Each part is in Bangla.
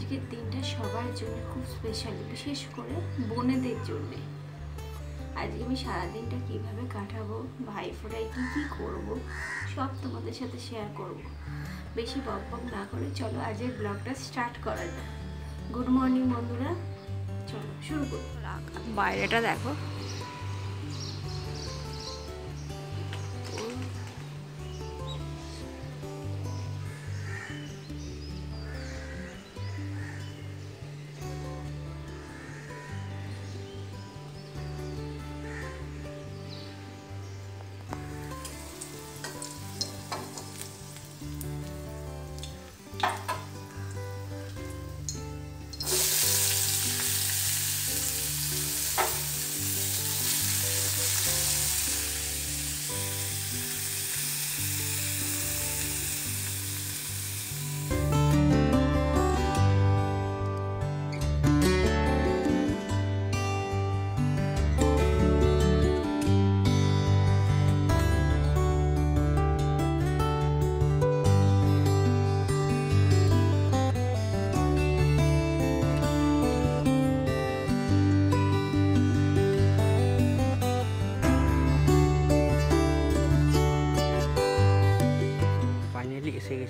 আজকের দিনটা সবার জন্য খুব স্পেশাল বিশেষ করে বোনেদের জন্যে। আজকে আমি সারাদিনটা কীভাবে কাটাবো ভাই ফোটায় কী কী করব, সব তোমাদের সাথে শেয়ার করব। বেশি বক বক না করে চলো আজকের ব্লগটা স্টার্ট করা যাক। গুড মর্নিং বন্ধুরা, চলো শুরু করি। বাইরেটা দেখো।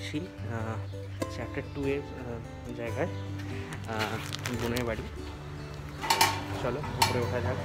ফাইনালি এসে গেছি চ্যাপ্টার টু এর আহ, জায়গায় আহ, বোনের বাড়ি চলো উপরে ওঠা যাক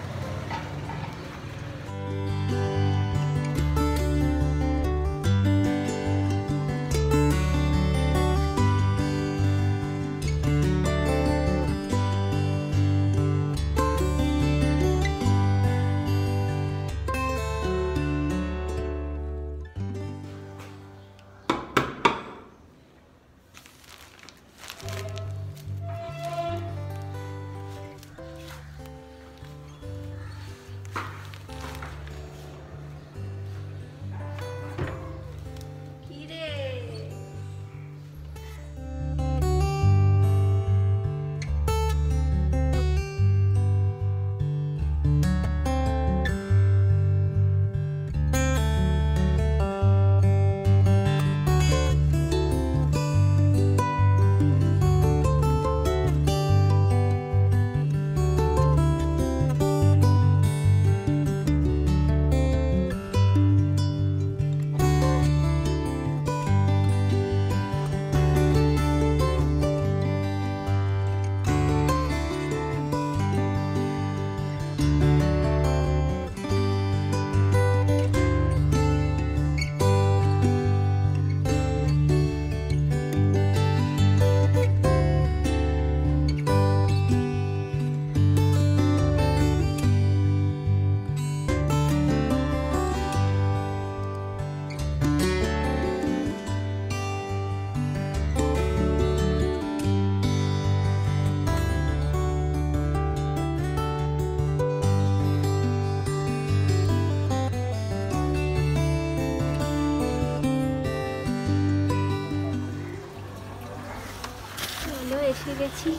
গেছি।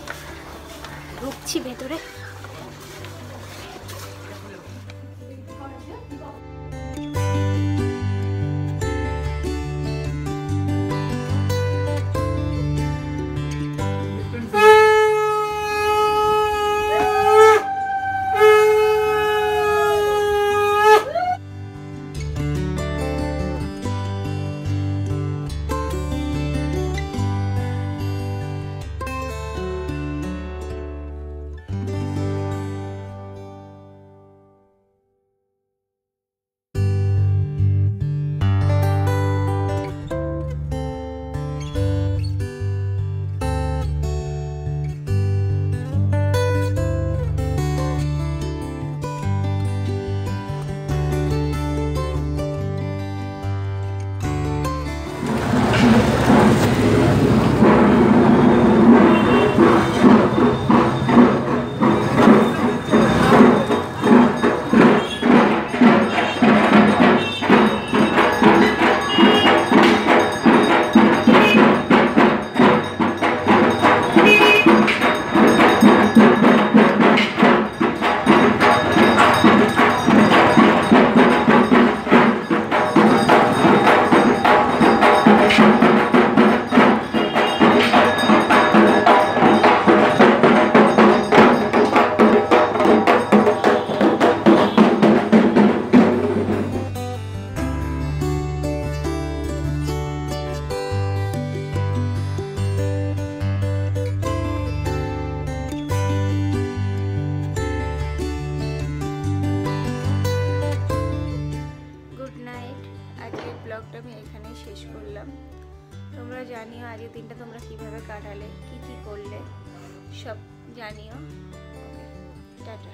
ঢুকছি ভেতরে। ব্লগটা আমি এখানেই শেষ করলাম। তোমরা জানিও আজকের দিনটা তোমরা কীভাবে কাটালে, কি কি করলে, সব জানিও। টাটা।